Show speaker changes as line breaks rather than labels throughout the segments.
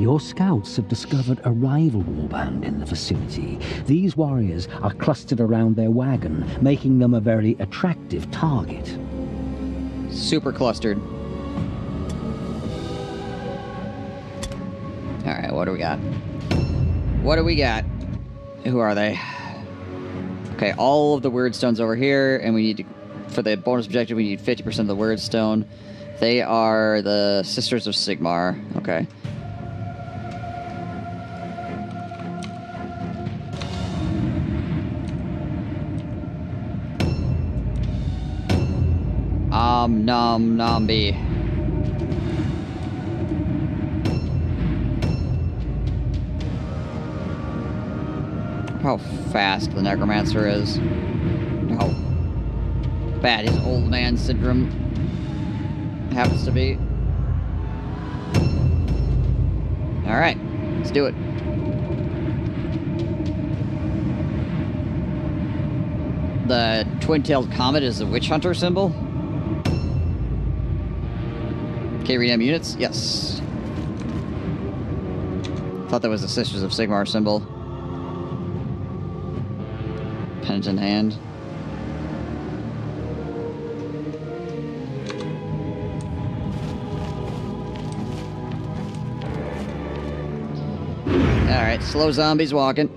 Your scouts have discovered a rival warband in the vicinity. These warriors are clustered around their wagon, making them a very attractive target.
Super clustered. Alright, what do we got? What do we got? Who are they? Okay, all of the wyrdstones over here, and we need to, for the bonus objective, we need 50% of the wyrdstone. They are the Sisters of Sigmar. Okay. Nom, nombi. How fast the Necromancer is. How bad his old man syndrome happens to be. Alright, let's do it. The twin-tailed comet is the witch hunter symbol. Okay, rename units? Yes. Thought that was the Sisters of Sigmar symbol. Penitent hand. Alright, slow zombies walking.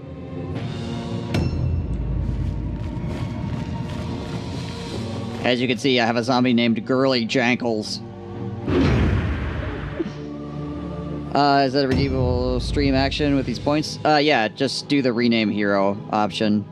As you can see, I have a zombie named Girly Jankles. Uh, is that a redeemable stream action with these points? Uh, yeah, just do the rename hero option.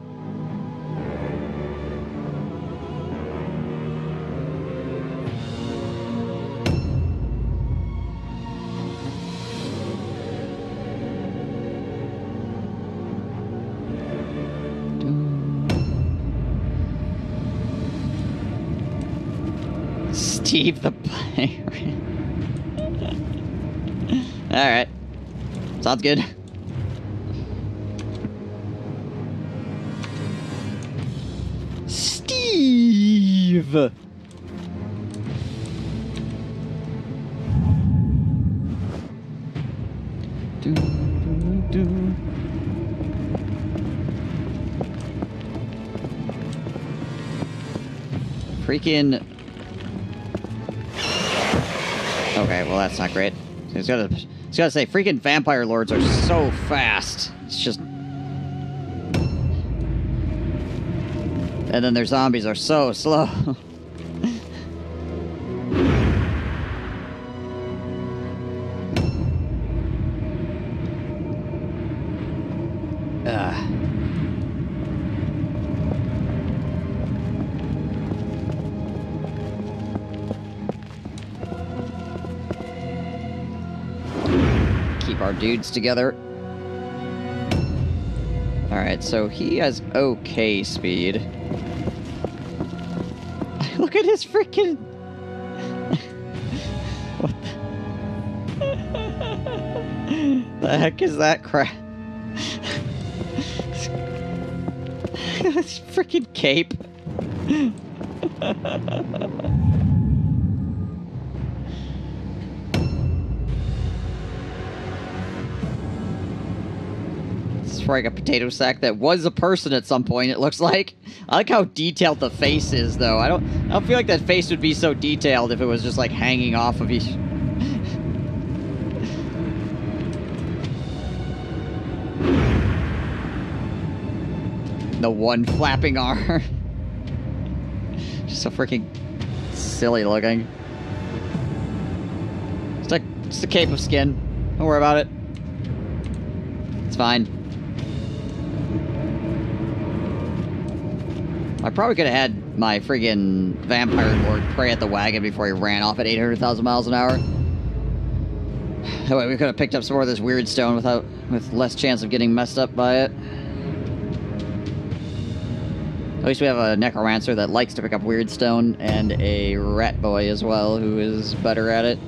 Steve the Pirate. Alright. Sounds good. Steve! Do, do, do. Freaking. Okay, well that's not great. He's gotta, he's gotta say, freaking vampire lords are so fast. It's just. And then their zombies are so slow. Ugh. Our dudes together. Alright, so he has okay speed. Look at his freaking. what the... the heck is that crap? this freaking cape. It's like a potato sack that was a person at some point. It looks like. I like how detailed the face is, though. I don't. I don't feel like that face would be so detailed if it was just like hanging off of each. the one flapping arm. just so freaking silly looking. It's like just a cape of skin. Don't worry about it. It's fine. I probably could have had my friggin' vampire lord pray at the wagon before he ran off at 800,000 miles an hour. That way we could have picked up some more of this wyrdstone without, with less chance of getting messed up by it. At least we have a necromancer that likes to pick up wyrdstone, and a rat boy as well, who is better at it.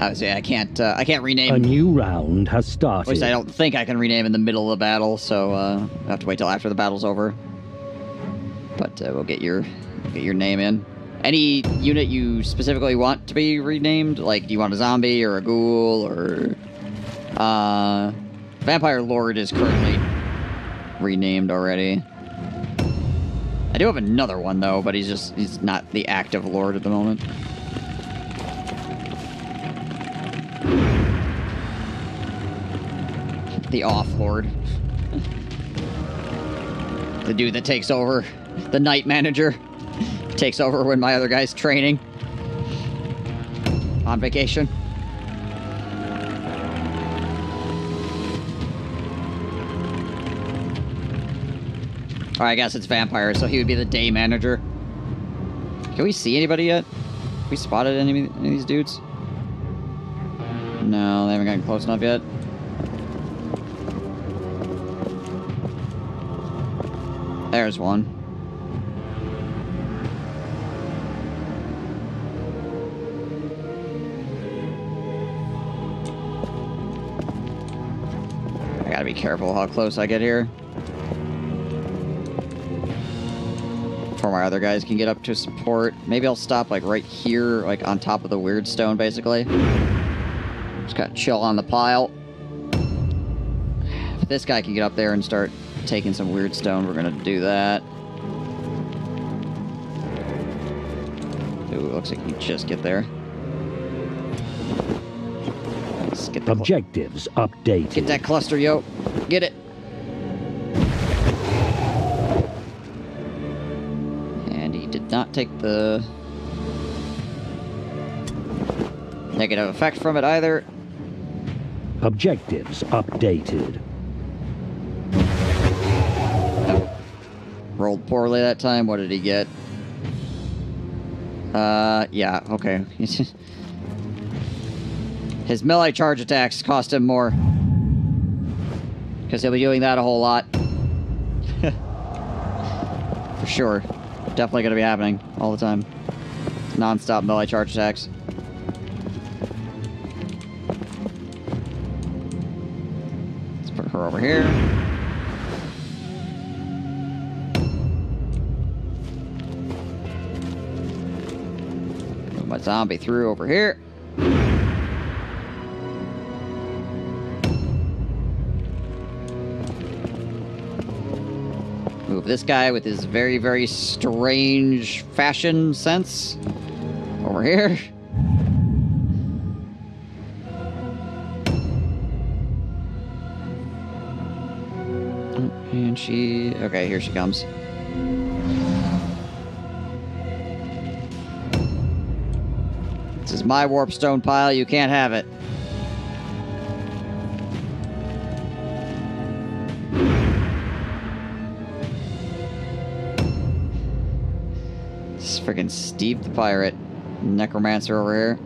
Obviously, I can't. Uh, I can't rename.
A new round has started.
At least I don't think I can rename in the middle of the battle, so uh, I have to wait till after the battle's over. But uh, we'll get your we'll get your name in. Any unit you specifically want to be renamed? Like, do you want a zombie or a ghoul or uh, vampire lord is currently renamed already. I do have another one though, but he's just he's not the active lord at the moment. The off lord. the dude that takes over. The night manager. Takes over when my other guy's training. On vacation. Or I guess it's vampire, so he would be the day manager. Can we see anybody yet? Have we spotted any, any of these dudes? No, they haven't gotten close enough yet. There's one. I gotta be careful how close I get here. Before my other guys can get up to support. Maybe I'll stop like right here, like on top of the wyrdstone, basically. Just gotta chill on the pile. If this guy can get up there and start taking some wyrdstone, we're gonna do that. Ooh, looks like you just get there. Let's get the
Objectives updated.
Get that cluster, yo. Get it. And he did not take the negative effect from it either.
Objectives updated.
Rolled poorly that time. What did he get? Uh, yeah, okay. His melee charge attacks cost him more. Because he'll be doing that a whole lot. For sure. Definitely going to be happening all the time. Non-stop melee charge attacks. Let's put her over here. My zombie through over here. Move this guy with his very, very strange fashion sense over here. Oh, And she. Okay, here she comes. This is my warp stone pile. You can't have it. Is freaking Steve the Pirate. Necromancer over here.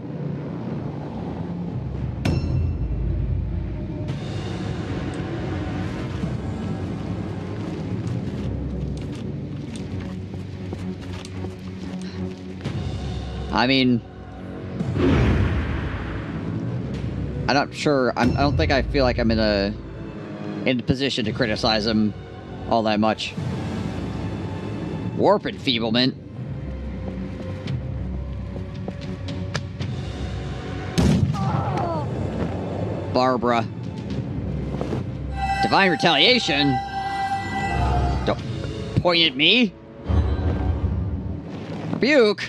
I mean, I'm not sure. I'm, I don't think I feel like I'm in a in a position to criticize him all that much. Warp enfeeblement. Barbara. Divine retaliation. Don't point at me. Rebuke.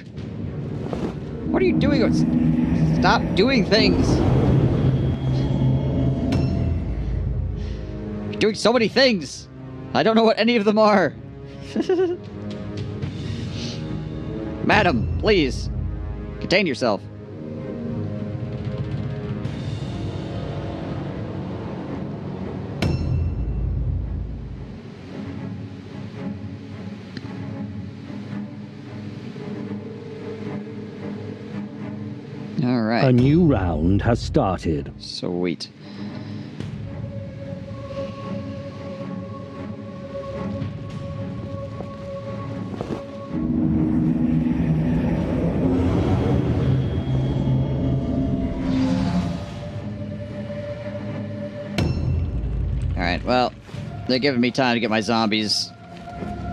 What are you doing? Stop doing things. Doing so many things. I don't know what any of them are. Madam, please. Contain yourself. All right.
A new round has started.
Sweet. They're giving me time to get my zombies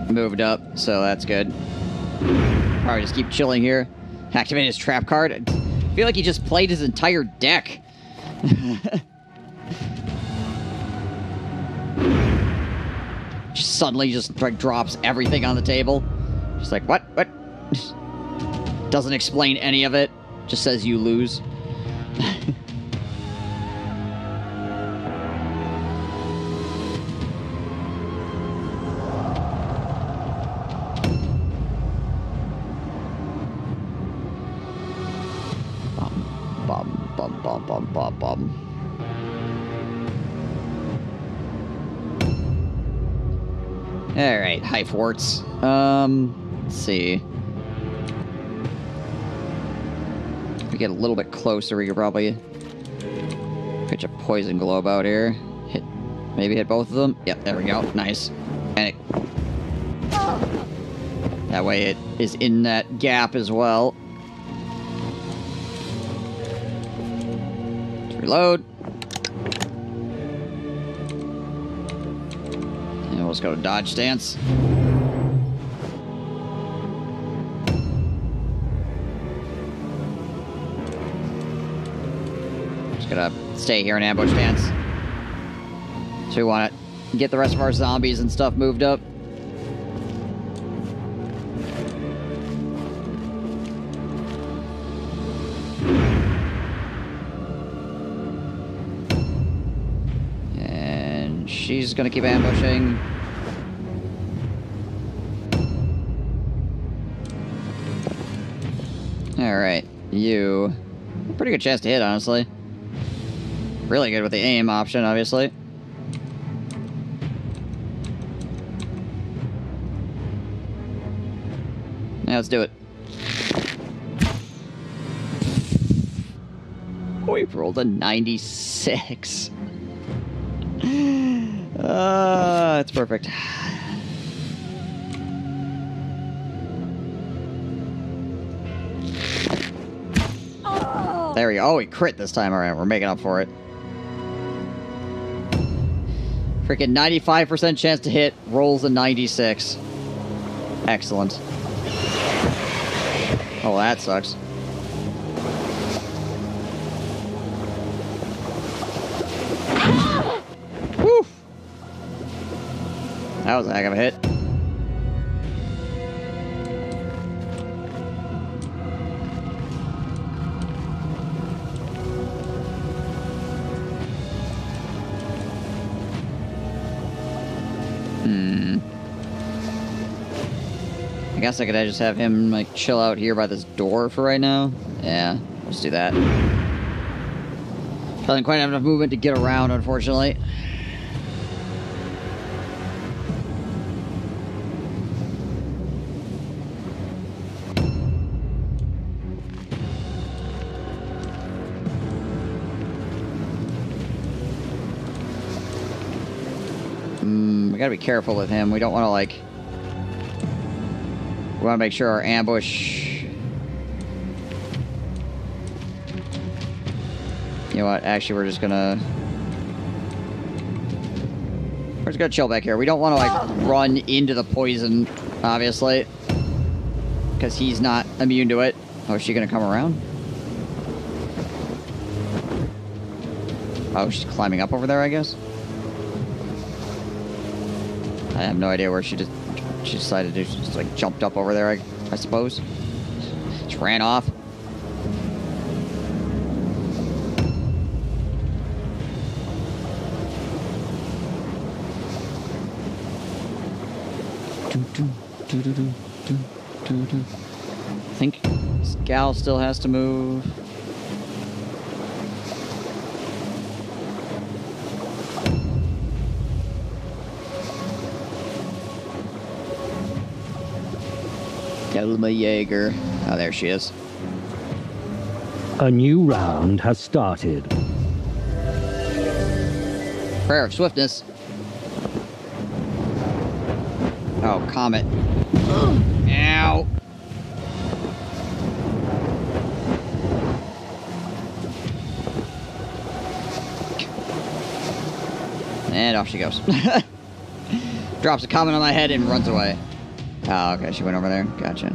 moved up, so that's good. Probably just keep chilling here. Activate his trap card. I feel like he just played his entire deck. just suddenly just like drops everything on the table. Just like, what? What? Doesn't explain any of it. Just says you lose. Bum, bum, bum, bum, bum. All right, high forts. Um, let's see. If we get a little bit closer, we could probably pitch a poison globe out here. Hit, maybe hit both of them. Yep, there we go. Nice. And it, that way it is in that gap as well. Reload. And just go to dodge stance. Just gonna stay here in ambush stance. So we want to get the rest of our zombies and stuff moved up. And she's gonna keep ambushing. Alright, you. Pretty good chance to hit, honestly. Really good with the aim option, obviously. Now let's do it. Oh, we rolled a 96. Uh, it's perfect. There we go. Oh, we crit this time. Right, we're making up for it. Freaking 95% chance to hit, rolls a 96. Excellent. Oh, that sucks. That was a heck of a hit. Hmm. I guess I could just have him like chill out here by this door for right now. Yeah, let's do that. Doesn't quite have enough movement to get around, unfortunately. Gotta be careful with him. We don't want to like. We want to make sure our ambush. You know what? Actually, we're just gonna. We're just gonna chill back here. We don't want to like run into the poison, obviously, because he's not immune to it. Oh, is she gonna come around? Oh, she's climbing up over there, I guess. I have no idea where she just she decided to just like jumped up over there. I, I suppose. Just ran off. I think this gal still has to move. Elma Jaeger. Oh, there she is.
A new round has started.
Prayer of Swiftness. Oh, Comet. Ow. And off she goes. Drops a comment on my head and runs away. Oh, okay, she went over there. Gotcha.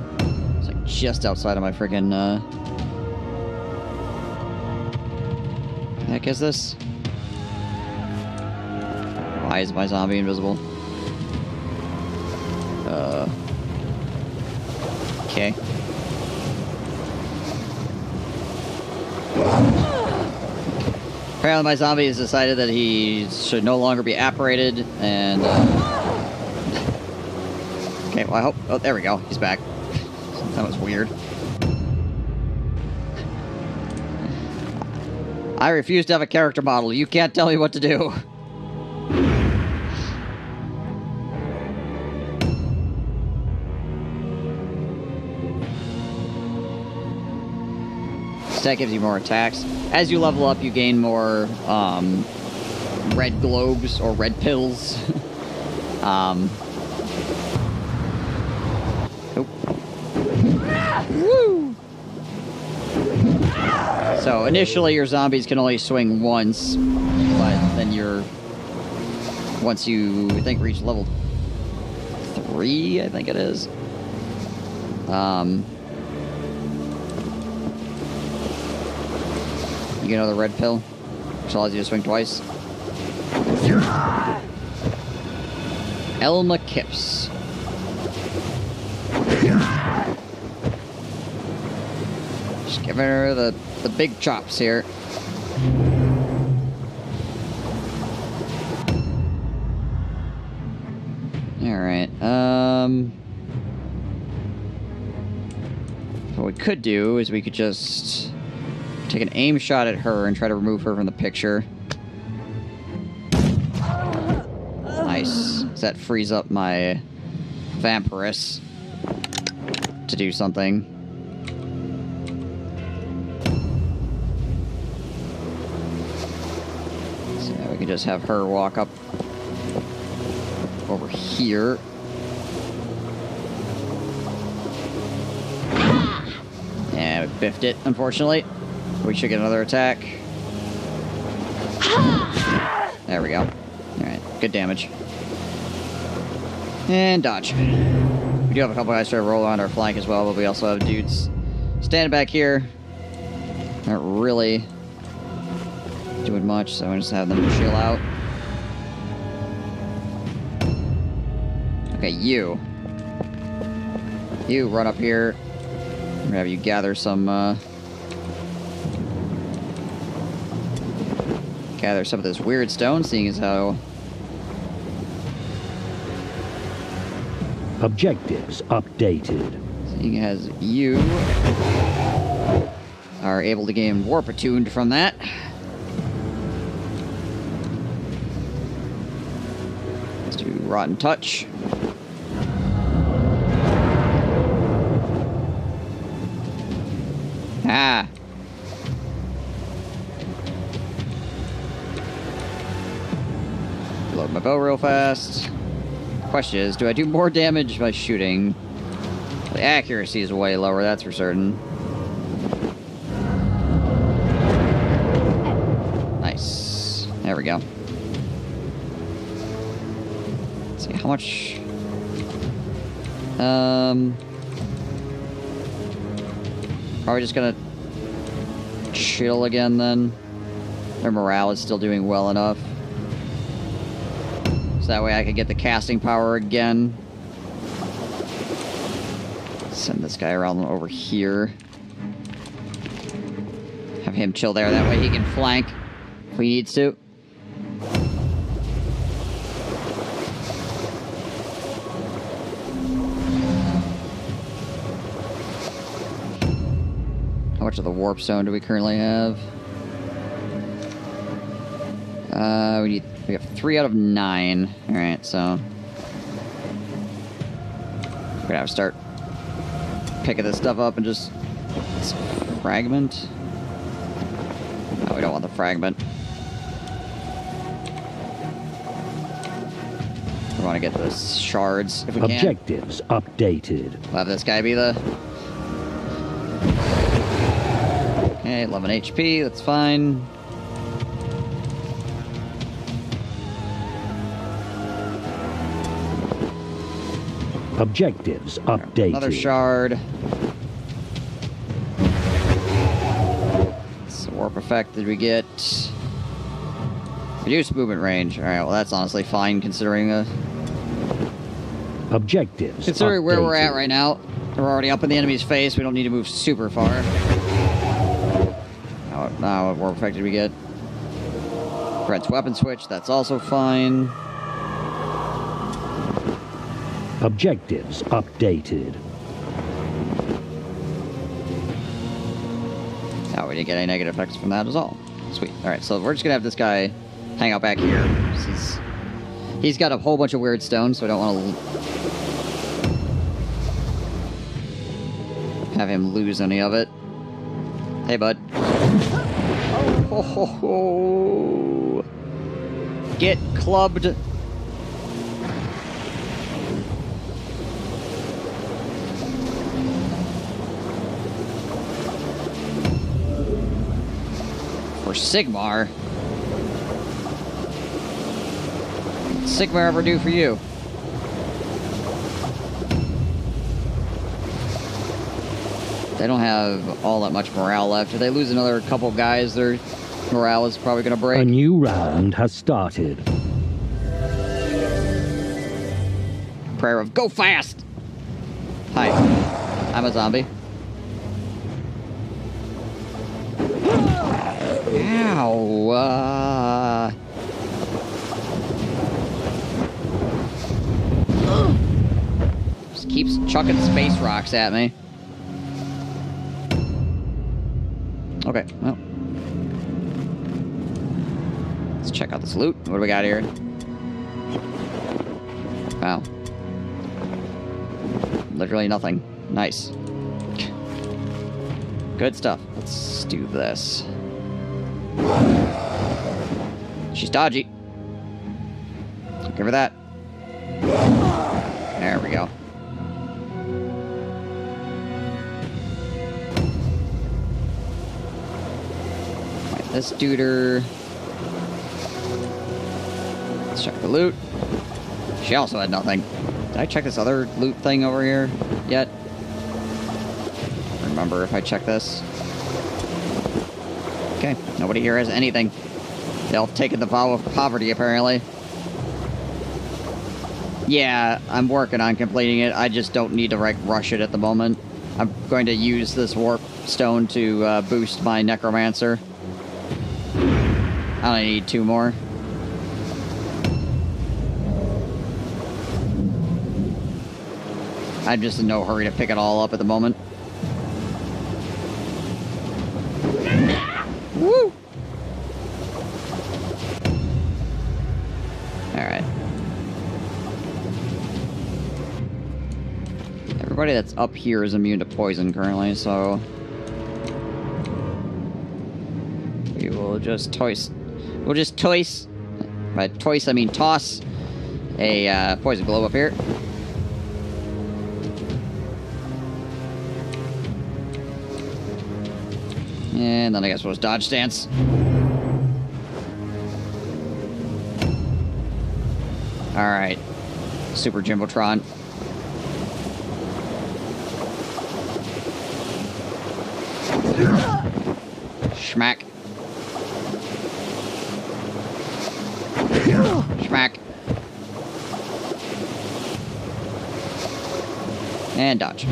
It's like just outside of my freaking, uh... The heck is this? Why is my zombie invisible? Uh... Okay. Apparently my zombie has decided that he should no longer be apparated, and... Uh... Well I hope... Oh, there we go. He's back. That was weird. I refuse to have a character model. You can't tell me what to do. That gives you more attacks. As you level up, you gain more um, red globes or red pills. um, Initially, your zombies can only swing once, but then you're once you I think reach level three, I think it is. Um, You get another red pill, which allows you to swing twice. Elma Kips. Just giving her the, the big chops here. Alright, um... What we could do is we could just take an aim shot at her and try to remove her from the picture. Nice. That frees up my vampiress to do something. Just have her walk up over here. Yeah, we biffed it, unfortunately. We should get another attack. There we go. Alright, good damage. And dodge. We do have a couple guys trying to roll on our flank as well, but we also have dudes standing back here. Not really doing much, so I'm just have them chill out. Okay, you. You run up here. I'm gonna have you gather some uh, gather some of this wyrdstone, seeing as how...
Objectives updated.
Seeing as you are able to gain warp attuned from that. Rotten Touch. Ah, Load my bow real fast. Question is, do I do more damage by shooting? The accuracy is way lower, that's for certain. Nice. There we go. Much... Um... Probably just gonna chill again then. Their morale is still doing well enough. So that way I can get the casting power again. Send this guy around over here. Have him chill there, that way he can flank if he needs to. Much of the warp stone do we currently have? Uh, we need we have three out of nine. All right, so we're gonna have to start picking this stuff up and just fragment. No, we don't want the fragment. We want to get the shards if we
can. Objectives updated.
We'll have this guy be the. 11 HP, that's fine.
Objectives updated.
Another shard. Warp effect did we get? Reduced movement range. All right, well that's honestly fine considering the
objectives.
Considering updated. where we're at right now, we're already up in the enemy's face. We don't need to move super far. Now, now what warp effect did we get? Brent's weapon switch. That's also fine.
Objectives updated.
Oh, we didn't get any negative effects from that as all. Sweet. All right, so we're just gonna have this guy hang out back here. He's, he's got a whole bunch of wyrdstones, so I don't want to have him lose any of it. Hey, bud. Get clubbed. For Sigmar. Sigmar ever do for you? They don't have all that much morale left. If they lose another couple guys, their morale is probably going to break.
A new round has started.
Prayer of go fast! Hi. I'm a zombie. Ow! Uh... Just keeps chucking space rocks at me. Okay, well. Let's this loot. What do we got here? Wow. Literally nothing. Nice. Good stuff. Let's do this. She's dodgy. Give her that. There we go. Right, this duder. The loot. She also had nothing. Did I check this other loot thing over here yet? Remember if I check this? Okay, nobody here has anything. They'll have taken the vow of poverty, apparently. Yeah, I'm working on completing it. I just don't need to like, rush it at the moment. I'm going to use this warp stone to uh, boost my necromancer. I only need two more. I'm just in no hurry to pick it all up at the moment. Woo! Alright. Everybody that's up here is immune to poison currently, so... We will just toss... We'll just toss... By toss, I mean toss a uh, poison globe up here. And then I guess we'll just dodge stance. Alright. Super Jimbotron. Schmack. Schmack. And dodge.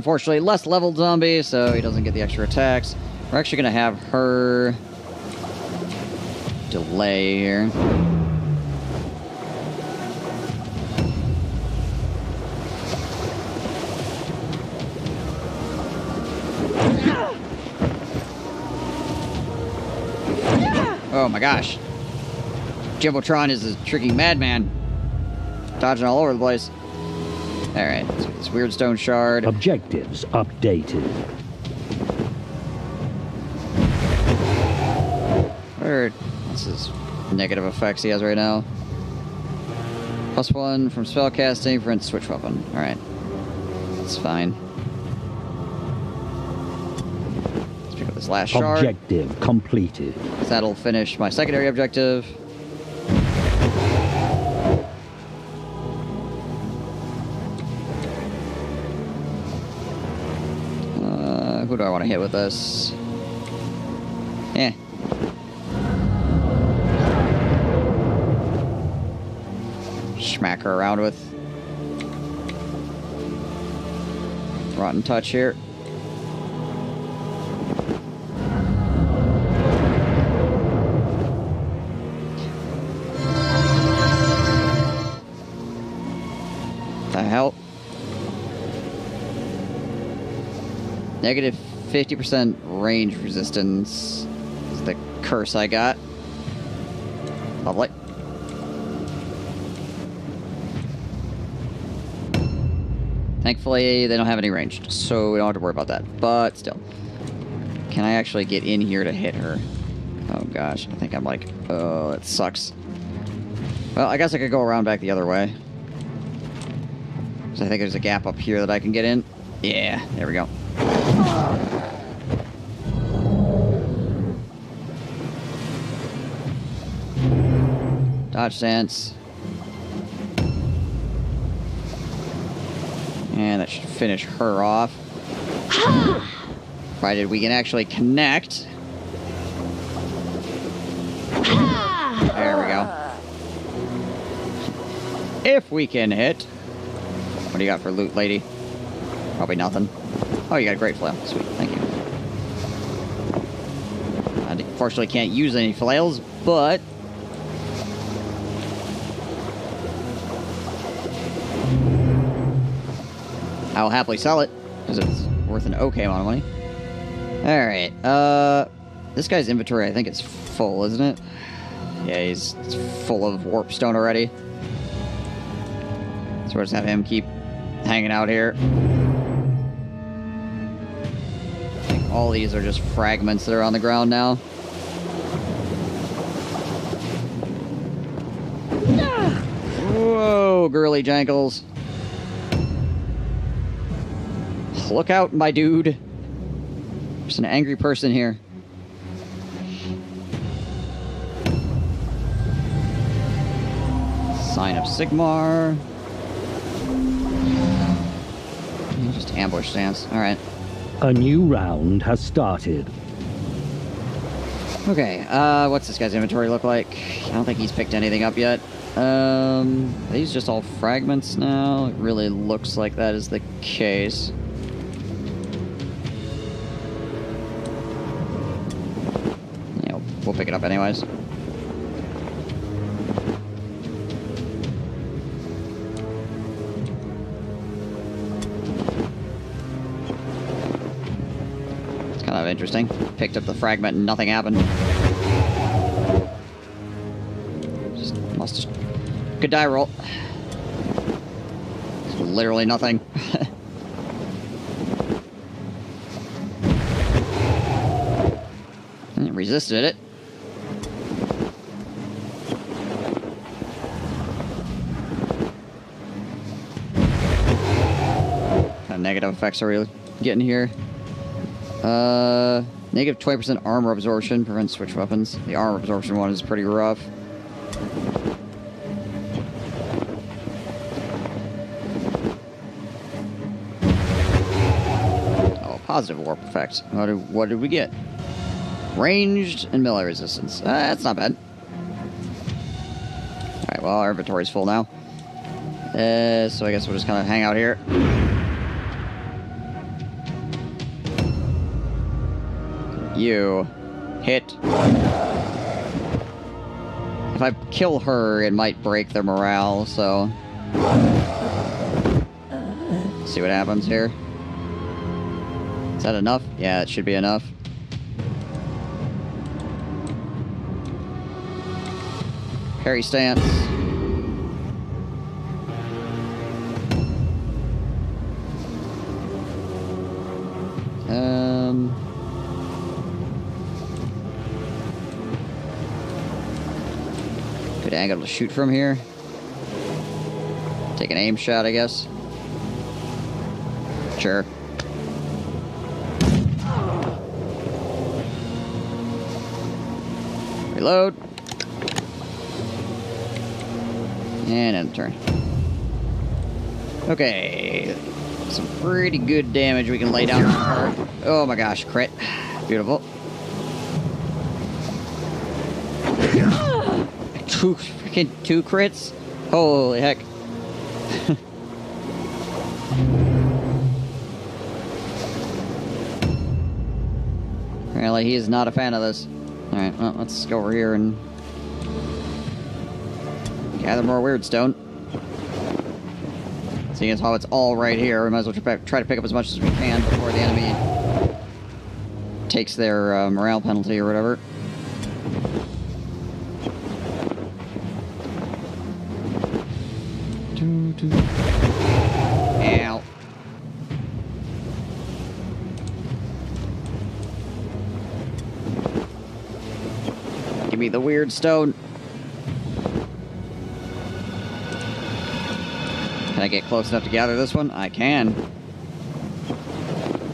Unfortunately less leveled zombie, so he doesn't get the extra attacks. We're actually gonna have her delay here. Oh my gosh. Jimbotron is a tricky madman. Dodging all over the place. Alright, so this wyrdstone shard.
Objectives updated.
Where this is negative effects he has right now. Plus one from spellcasting for switch weapon. Alright. That's fine. Let's pick up this last shard.
Objective completed.
That'll finish my secondary objective. Want to hit with this? Eh. Smack her around with. Rotten touch here. The hell? Negative 50% range resistance is the curse I got. Lovely. Thankfully, they don't have any ranged, so we don't have to worry about that. But still. Can I actually get in here to hit her? Oh gosh, I think I'm like, oh, it sucks. Well, I guess I could go around back the other way. So I think there's a gap up here that I can get in. Yeah, there we go. Stance. And that should finish her off. Provided we can actually connect. There we go. If we can hit. What do you got for loot, lady? Probably nothing. Oh, you got a great flail. Sweet, thank you. I unfortunately can't use any flails, but... I'll happily sell it, because it's worth an okay amount of money. Alright, uh... This guy's inventory, I think it's full, isn't it? Yeah, he's full of warp stone already. So we'll just have him keep hanging out here. I think all these are just fragments that are on the ground now. Whoa, girly jankles. Look out, my dude. There's an angry person here. Sign of Sigmar. Just ambush stance. Alright.
A new round has started.
Okay, uh, what's this guy's inventory look like? I don't think he's picked anything up yet. Um, are these just all fragments now? It really looks like that is the case. Pick it up anyways. It's kind of interesting. Picked up the fragment and nothing happened. Just must just good die roll. Literally nothing. Resisted it. What kind of negative effects are we getting here? Uh, negative 20% armor absorption prevents switch weapons. The armor absorption one is pretty rough. Oh, positive warp effect. What did, what did we get? Ranged and melee resistance. Uh, that's not bad. Alright, well, our inventory's full now. Uh, so I guess we'll just kind of hang out here. You hit. If I kill her, it might break their morale, so. See what happens here. Is that enough? Yeah, it should be enough. Parry stance. Um. Angle to shoot from here. Take an aim shot, I guess. Sure. Reload. And end turn. Okay. Some pretty good damage we can lay down. Oh my gosh, crit. Beautiful. Two freaking two crits? Holy heck. Apparently he is not a fan of this. Alright, well, let's go over here and gather more Wyrdstone. Seeing as how it's all right here, we might as well try to pick up as much as we can before the enemy takes their uh, morale penalty or whatever. Ow. Give me the wyrdstone. Can I get close enough to gather this one? I can.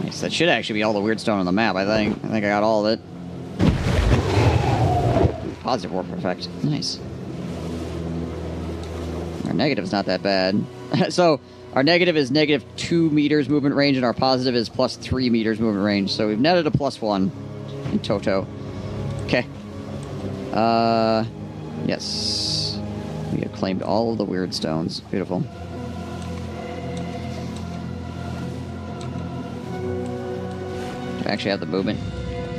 Nice. That should actually be all the wyrdstone on the map, I think. I think I got all of it. Positive warp effect. Nice. Our negative's not that bad. so, our negative is negative 2 meters movement range, and our positive is plus 3 meters movement range. So we've netted a plus 1 in Toto. Okay. Uh, yes. We have claimed all of the wyrdstones. Beautiful. Do I actually have the movement?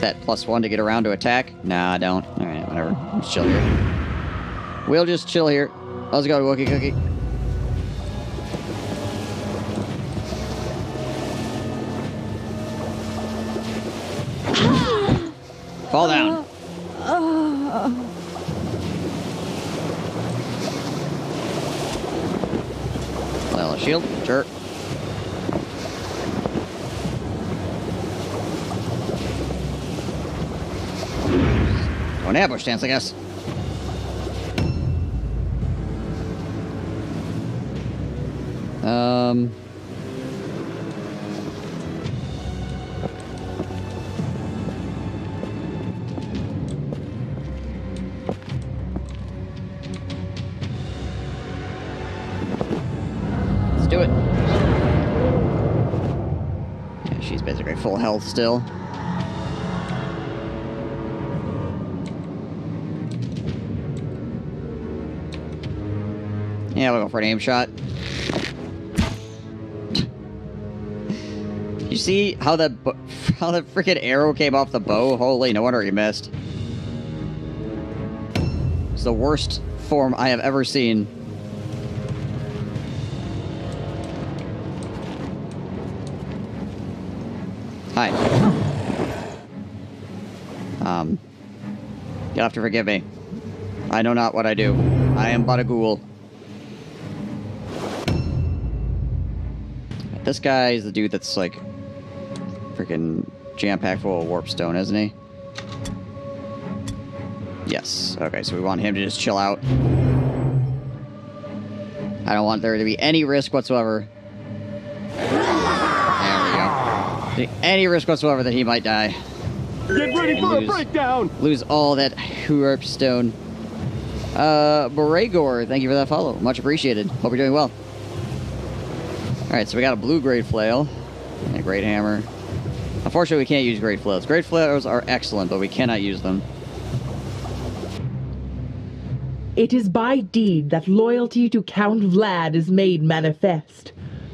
That plus one to get around to attack? Nah, I don't. Alright, whatever. Let's chill here. We'll just chill here. How's it going, Wookie Cookie? Fall down. Well, a shield. Sure. An ambush stance, I guess. Um. Let's do it. Yeah, she's basically full health still. Yeah, we'll go for an aim shot. You see how that how that freaking arrow came off the bow? Holy, no wonder he missed. It's the worst form I have ever seen. Hi. Um, you'll have to forgive me. I know not what I do. I am but a ghoul. This guy is the dude that's like freaking jam packed full of warp stone, isn't he? Yes. Okay, so we want him to just chill out. I don't want there to be any risk whatsoever. There we go. Any risk whatsoever that he might die.
Get ready for
Lose.
a breakdown!
Lose all that warp stone. Uh, Borregor, thank you for that follow. Much appreciated. Hope you're doing well. Alright, so we got a blue grade flail and a great hammer. Unfortunately, we can't use great flails. Great flails are excellent, but we cannot use them.
It is by deed that loyalty to Count Vlad is made manifest.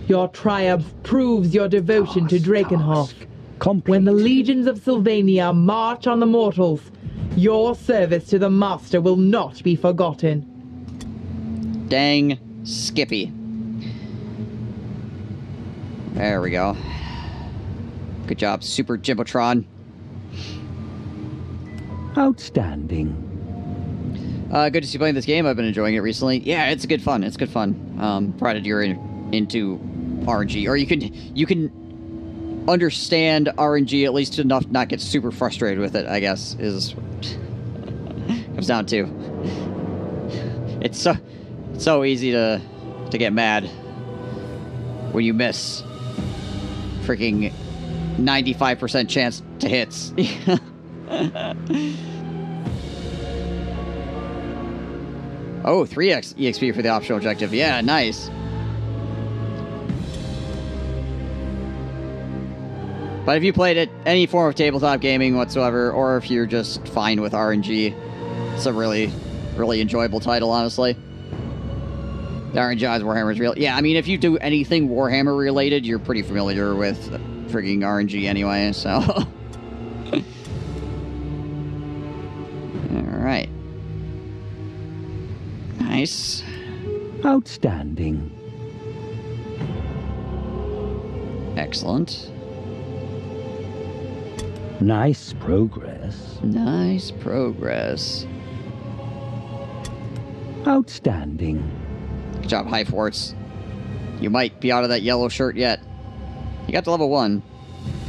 Your triumph proves your devotion to Drakenhof. When the legions of Sylvania march on the mortals, your service to the Master will not be forgotten.
Dang Skippy. There we go. Good job, Super Jimbotron.
Outstanding.
Uh, good to see you playing this game. I've been enjoying it recently. Yeah, it's good fun. It's good fun. Um, provided you're in, into RNG, or you can you can understand RNG at least enough not get super frustrated with it. I guess is comes down to. It's so so easy to to get mad when you miss freaking 95% chance to hits. oh, 3x EXP for the optional objective. Yeah, nice. But if you played it any form of tabletop gaming whatsoever, or if you're just fine with RNG, it's a really, really enjoyable title, honestly. The RNG is Warhammer's real. Yeah, I mean, if you do anything Warhammer related, you're pretty familiar with freaking RNG anyway, so. Alright. Nice.
Outstanding.
Excellent.
Nice progress.
Nice progress.
Outstanding.
Good job, High Forts. You might be out of that yellow shirt yet. Got to level 1.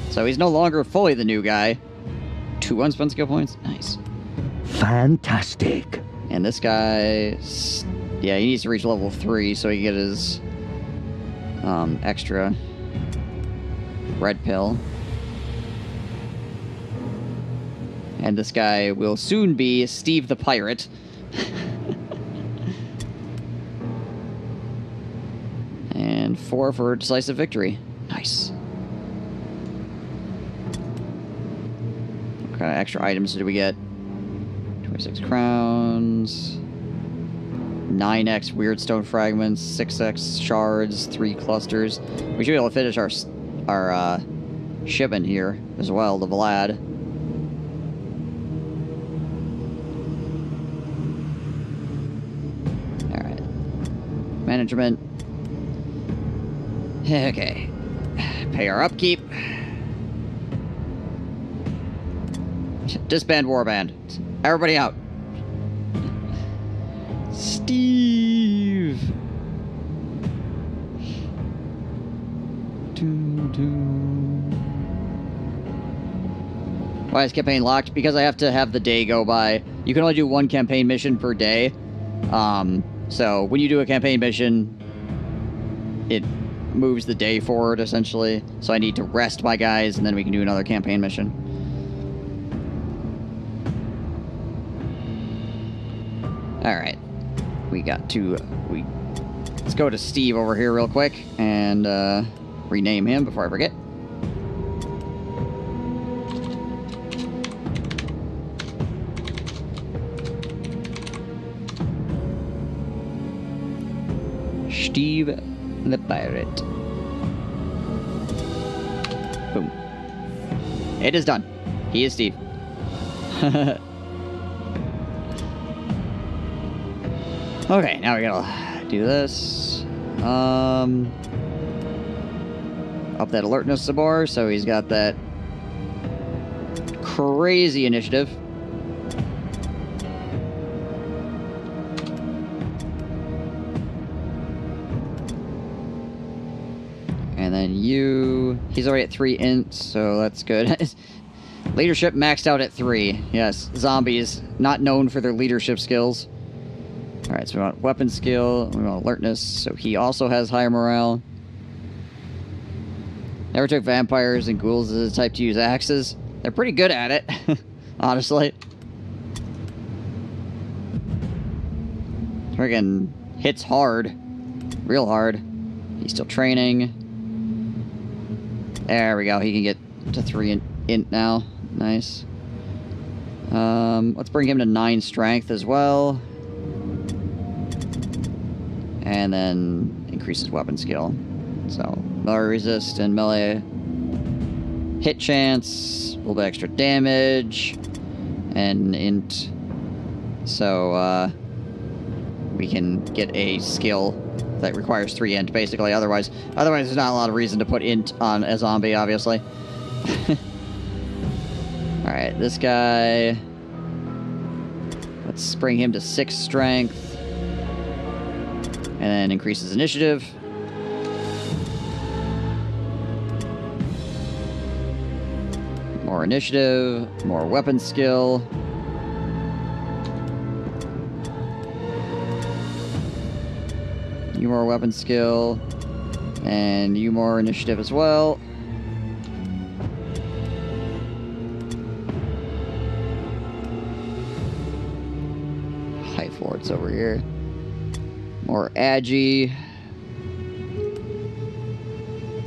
So he's no longer fully the new guy. Two unspent skill points? Nice.
Fantastic.
And this guy... Yeah, he needs to reach level 3 so he can get his... Um, extra... Red pill. And this guy will soon be Steve the Pirate. and four for decisive victory. Nice. What kind of extra items did we get? 26 crowns. 9x wyrdstone fragments, 6x shards, 3 clusters. We should be able to finish our our uh, shipment here as well to Vlad. Alright. Management. Okay. Pay our upkeep. Disband warband. Everybody out. Steve. Why is campaign locked? Because I have to have the day go by. You can only do one campaign mission per day. Um, so when you do a campaign mission, it moves the day forward essentially. So I need to rest my guys, and then we can do another campaign mission. All right, we got to we. Let's go to Steve over here real quick and uh, rename him before I forget. The Pirate. Boom. It is done. He is Steve. okay, now we gotta do this. Um, up that alertness some more, so he's got that crazy initiative. You. He's already at three int, so that's good. leadership maxed out at three. Yes, zombies not known for their leadership skills. All right, so we want weapon skill. We want alertness, so he also has higher morale. Never took vampires and ghouls as a type to use axes. They're pretty good at it, honestly. Friggin' hits hard. Real hard. He's still training. There we go. He can get to three int, int now. Nice. Um, let's bring him to nine strength as well. And then increase his weapon skill. So, melee resist and melee hit chance, a little bit extra damage, and int. So, uh, we can get a skill that requires three int, basically. Otherwise, otherwise there's not a lot of reason to put int on a zombie, obviously. Alright, this guy... Let's bring him to six strength. And then increase his initiative. More initiative, more weapon skill. You more weapon skill. And you more initiative as well. High forts over here. More Agi.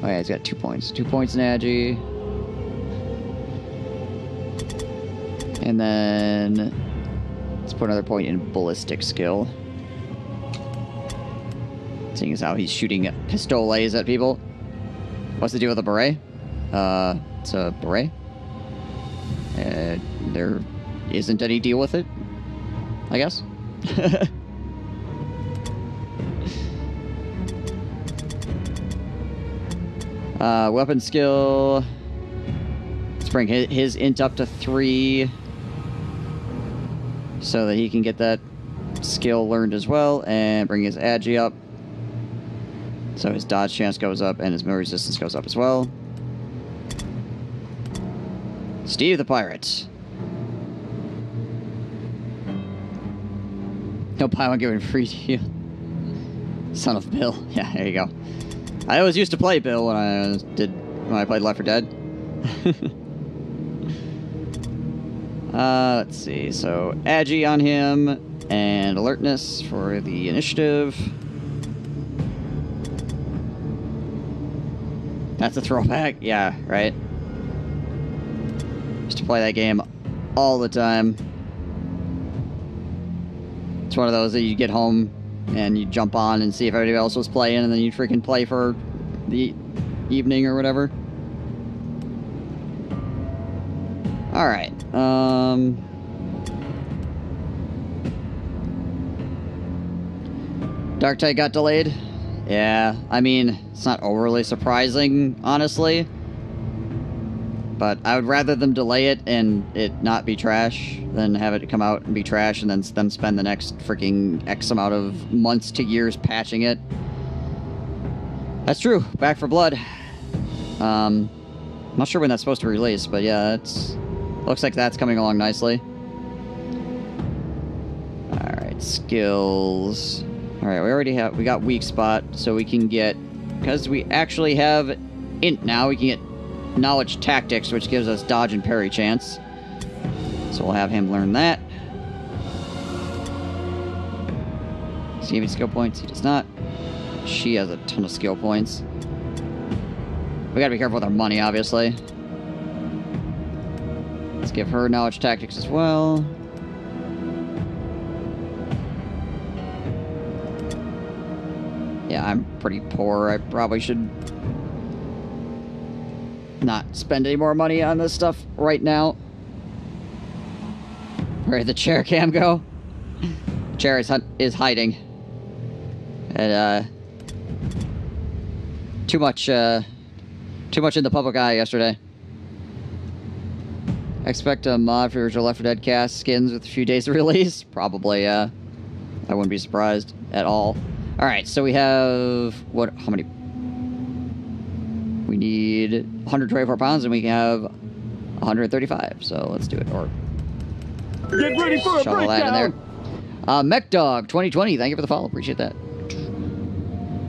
Oh yeah, he's got two points. Two points in Agi. And then let's put another point in ballistic skill. Seeing as how he's shooting pistoles at people. What's the deal with the beret? Uh, it's a beret. Uh, there isn't any deal with it, I guess. uh, weapon skill. Let's bring his, his int up to three so that he can get that skill learned as well and bring his agi up. So his dodge chance goes up and his move resistance goes up as well. Steve the Pirate. No one given free to you. Son of Bill. Yeah, there you go. I always used to play Bill when I did when I played Left 4 Dead. uh, let's see. So Agi on him and alertness for the initiative. That's a throwback. Yeah, right. Used to play that game all the time. It's one of those that you get home and you jump on and see if everybody else was playing, and then you freaking play for the evening or whatever. All right. Um. Darktide got delayed. Yeah, I mean, it's not overly surprising, honestly. But I would rather them delay it and it not be trash than have it come out and be trash and then them spend the next freaking X amount of months to years patching it. That's true. Back 4 Blood. Um, I'm not sure when that's supposed to release, but yeah, it's looks like that's coming along nicely. All right, skills. All right, we already have we got weak spot, so we can get because we actually have int now. We can get knowledge tactics, which gives us dodge and parry chance. So we'll have him learn that. Does he have any skill points? He does not. She has a ton of skill points. We gotta be careful with our money, obviously. Let's give her knowledge tactics as well. Yeah, I'm pretty poor. I probably should not spend any more money on this stuff right now. Where did the chair cam go? chair is, is hiding. And, uh... Too much, uh... Too much in the public eye yesterday. Expect a mod for your Left 4 Dead cast skins with a few days of release? Probably, yeah. I wouldn't be surprised at all. Alright, so we have... What? How many we need 124 pounds and we can have 135. So let's do it. Or
Get ready for a
shovel that in there. Uh, Mech Dog 2020. Thank you for the follow. Appreciate that.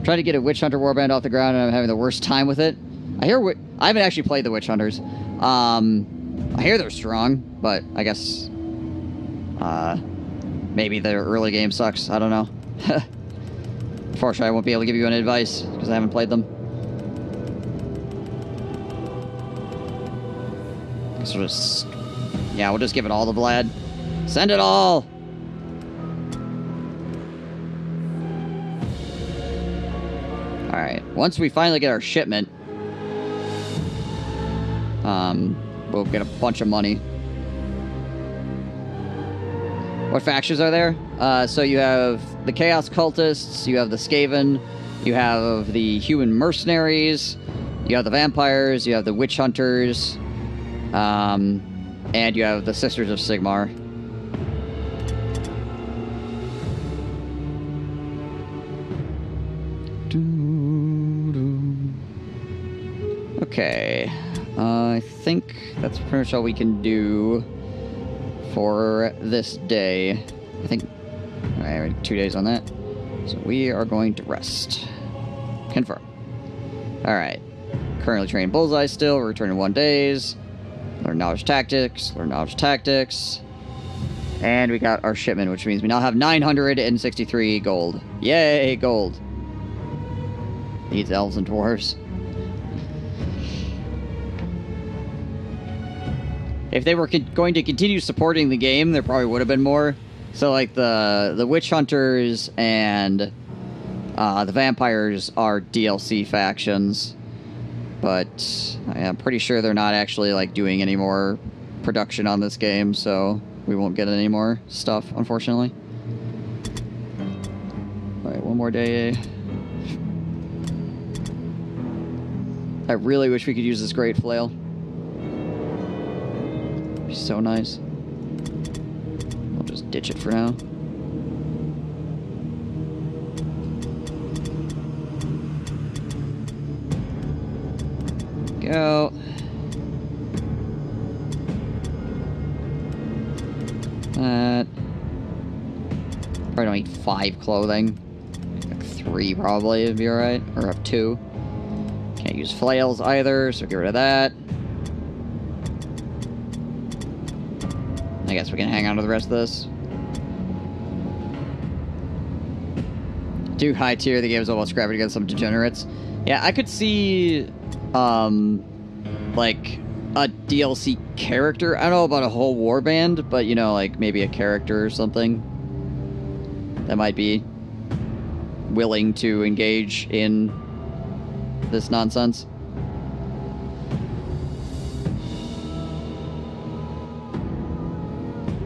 Trying to get a Witch Hunter Warband off the ground and I'm having the worst time with it. I hear wi- I haven't actually played the Witch Hunters. Um, I hear they're strong, but I guess uh, maybe their early game sucks. I don't know. Unfortunately, I won't be able to give you any advice because I haven't played them. We'll just, yeah, we'll just give it all to Vlad. Send it all. All right. Once we finally get our shipment, um, we'll get a bunch of money. What factions are there? Uh, so you have the Chaos Cultists, you have the Skaven, you have the Human Mercenaries, you have the Vampires, you have the Witch Hunters, um, and you have the Sisters of Sigmar. Okay. Uh, I think that's pretty much all we can do for this day. I think. Two days on that. So we are going to rest. Confirm. Alright. Currently training Bullseye still, returning one days. Learn knowledge tactics, learn knowledge tactics. And we got our shipment, which means we now have 963 gold. Yay, gold. Needs elves and dwarves. If they were going to continue supporting the game, there probably would have been more. So, like the the witch hunters and uh, the vampires are DLC factions, but I'm pretty sure they're not actually like doing any more production on this game. So we won't get any more stuff, unfortunately. All right, one more day. I really wish we could use this great flail. Be so nice. Ditch it for now. Go. That. Probably don't need five clothing. Like three probably would be alright. Or have two. Can't use flails either, so get rid of that. I guess we can hang on to the rest of this. Too high tier, the game's almost scrapping against some degenerates. Yeah, I could see, um, like, a DLC character. I don't know about a whole warband, but, you know, like, maybe a character or something that might be willing to engage in this nonsense.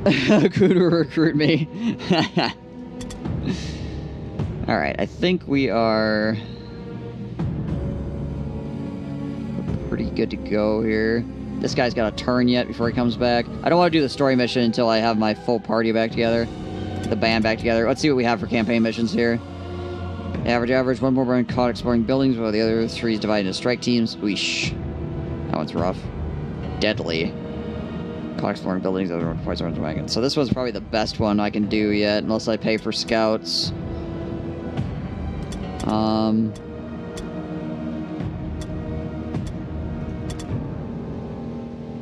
Kudu recruit me. Alright, I think we are pretty good to go here. This guy's got a turn yet before he comes back. I don't want to do the story mission until I have my full party back together. The band back together. Let's see what we have for campaign missions here. Average, average. One more burn caught exploring buildings, while the other three is divided into strike teams. Weesh. That one's rough. Deadly. Caught exploring buildings, other one fights around wagon. So this one's probably the best one I can do yet, unless I pay for scouts. Um.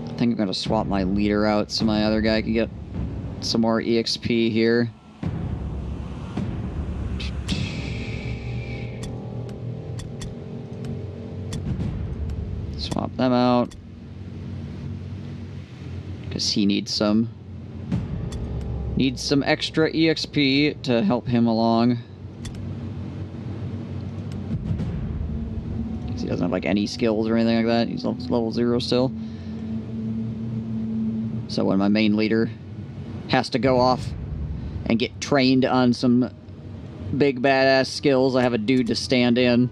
I think I'm gonna swap my leader out so my other guy can get some more EXP here. Swap them out. Because he needs some. Needs some extra EXP to help him along. 'Cause he doesn't have like any skills or anything like that. He's level level zero still. So when my main leader has to go off and get trained on some big badass skills, I have a dude to stand in.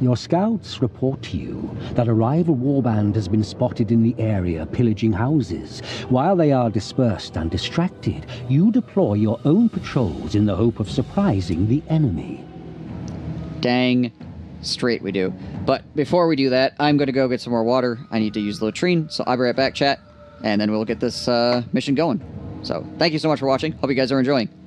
Your scouts report to you that a rival warband has been spotted in the area pillaging houses. While they are dispersed and distracted, you deploy your own patrols in the hope of surprising the enemy.
Dang straight we do. But before we do that, I'm going to go get some more water. I need to use the latrine, so I'll be right back, chat, and then we'll get this uh, mission going. So, thank you so much for watching. Hope you guys are enjoying.